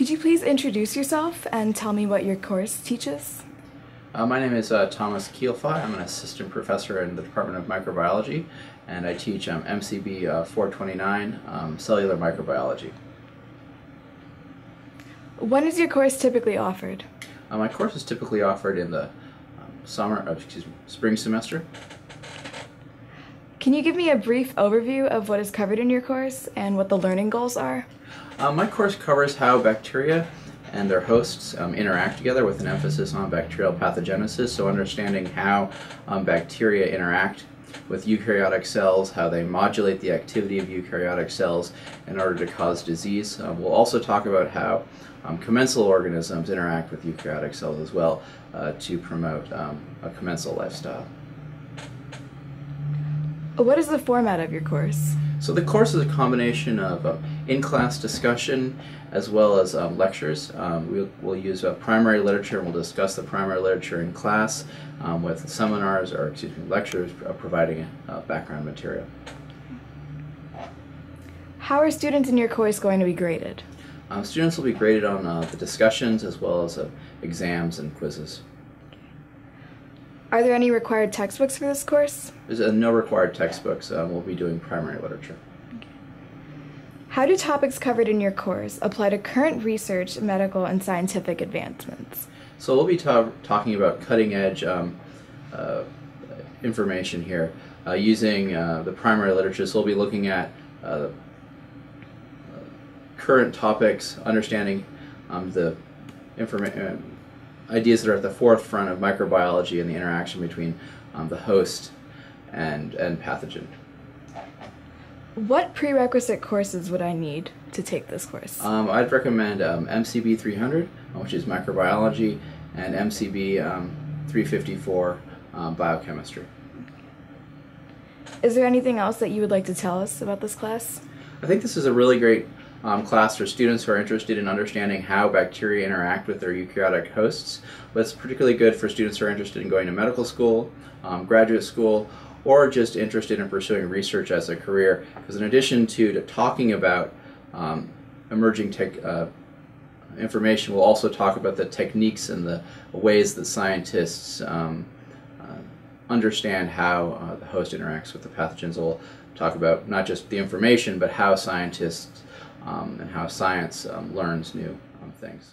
Could you please introduce yourself and tell me what your course teaches? Uh, my name is uh, Thomas Kehl-Fie. I'm an assistant professor in the Department of Microbiology, and I teach um, MCB uh, 429, um, cellular microbiology. When is your course typically offered? Uh, my course is typically offered in the um, summer, uh, excuse me, spring semester. Can you give me a brief overview of what is covered in your course and what the learning goals are? Uh, my course covers how bacteria and their hosts um, interact together with an emphasis on bacterial pathogenesis, so understanding how um, bacteria interact with eukaryotic cells, how they modulate the activity of eukaryotic cells in order to cause disease. Uh, we'll also talk about how um, commensal organisms interact with eukaryotic cells as well uh, to promote um, a commensal lifestyle. What is the format of your course? So the course is a combination of um, in-class discussion as well as um, lectures. Um, we'll, we'll, use uh, primary literature and we'll discuss the primary literature in class um, with seminars or excuse me lectures uh, providing uh, background material. How are students in your course going to be graded? Um, students will be graded on uh, the discussions as well as uh, exams and quizzes. Are there any required textbooks for this course? There's uh, no required textbooks. Uh, we'll be doing primary literature. How do topics covered in your course apply to current research, medical, and scientific advancements? So we'll be ta talking about cutting edge um, uh, information here uh, using uh, the primary literature. So we'll be looking at uh, current topics, understanding um, the information ideas that are at the forefront of microbiology and the interaction between um, the host and, and pathogen. What prerequisite courses would I need to take this course? Um, I'd recommend um, MCB 300, which is microbiology, and MCB um, 354, um, biochemistry. Is there anything else that you would like to tell us about this class? I think this is a really great um, class for students who are interested in understanding how bacteria interact with their eukaryotic hosts, but it's particularly good for students who are interested in going to medical school, um, graduate school, or just interested in pursuing research as a career. Because in addition to, to talking about um, emerging tech, uh, information, we'll also talk about the techniques and the ways that scientists um, uh, understand how uh, the host interacts with the pathogens. We'll talk about not just the information, but how scientists and how science um, learns new um, things.